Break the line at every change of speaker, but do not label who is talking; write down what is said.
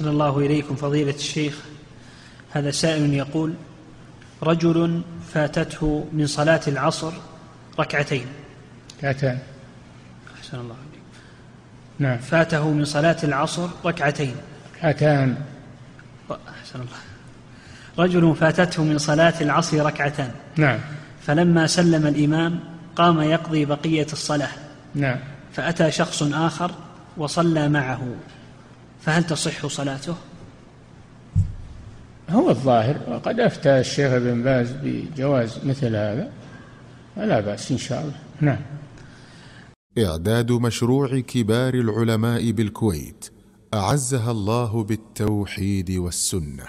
أحسن الله إليكم فضيلة الشيخ. هذا سائل يقول رجل فاتته من صلاة العصر ركعتين.
ركعتان.
أحسن الله إليكم
نعم.
فاته من صلاة العصر ركعتين.
ركعتان.
أحسن الله. رجل فاتته من صلاة العصر ركعتان.
نعم.
فلما سلم الإمام قام يقضي بقية الصلاة.
نعم.
فأتى شخص آخر وصلى معه. فهل تصح صلاته؟
هو الظاهر وقد أفتى الشيخ ابن باز بجواز مثل هذا فلا بأس إن شاء الله. نعم.
إعداد مشروع كبار العلماء بالكويت أعزها الله بالتوحيد والسنة.